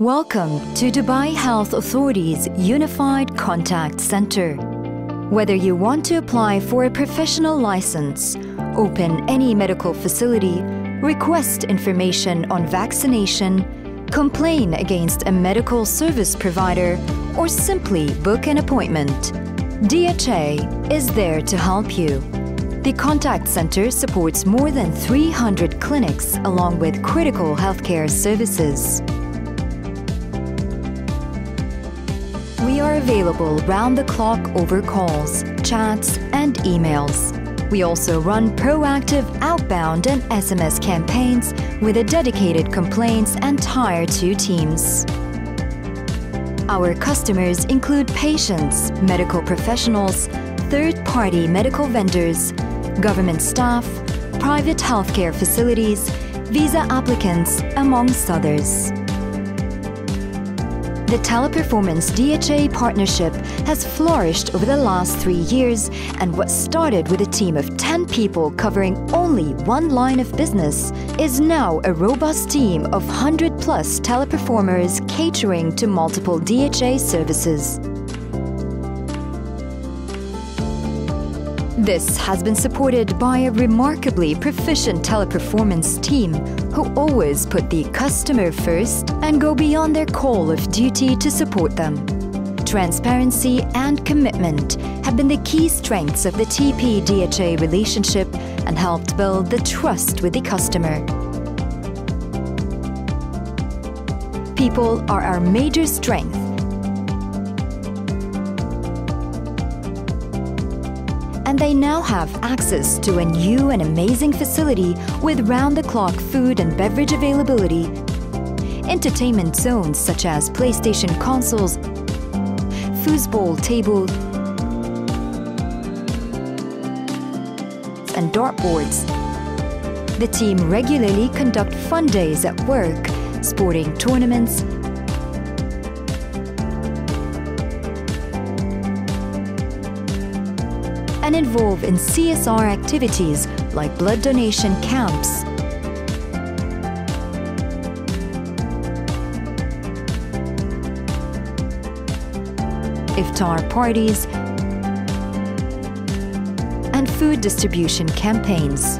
Welcome to Dubai Health Authority's Unified Contact Center. Whether you want to apply for a professional license, open any medical facility, request information on vaccination, complain against a medical service provider, or simply book an appointment, DHA is there to help you. The Contact Center supports more than 300 clinics along with critical healthcare services. We are available round the clock over calls, chats, and emails. We also run proactive outbound and SMS campaigns with a dedicated complaints and Tier 2 teams. Our customers include patients, medical professionals, third-party medical vendors, government staff, private healthcare facilities, visa applicants, amongst others. The Teleperformance DHA partnership has flourished over the last three years and what started with a team of 10 people covering only one line of business is now a robust team of 100 plus teleperformers catering to multiple DHA services. This has been supported by a remarkably proficient teleperformance team who always put the customer first and go beyond their call of duty to support them. Transparency and commitment have been the key strengths of the TP-DHA relationship and helped build the trust with the customer. People are our major strength and they now have access to a new and amazing facility with round-the-clock food and beverage availability, entertainment zones such as PlayStation consoles, foosball table, and dartboards. The team regularly conduct fun days at work, sporting tournaments, and involve in CSR activities like blood donation camps, iftar parties, and food distribution campaigns.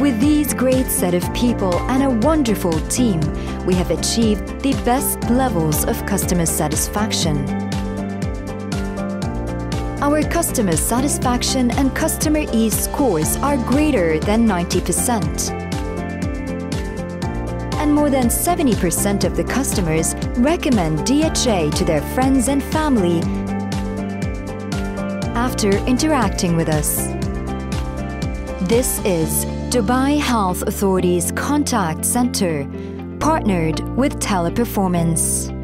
With these great set of people and a wonderful team, we have achieved the best levels of customer satisfaction. Our customer satisfaction and customer ease scores are greater than 90%. And more than 70% of the customers recommend DHA to their friends and family after interacting with us. This is Dubai Health Authority's Contact Center, partnered with Teleperformance.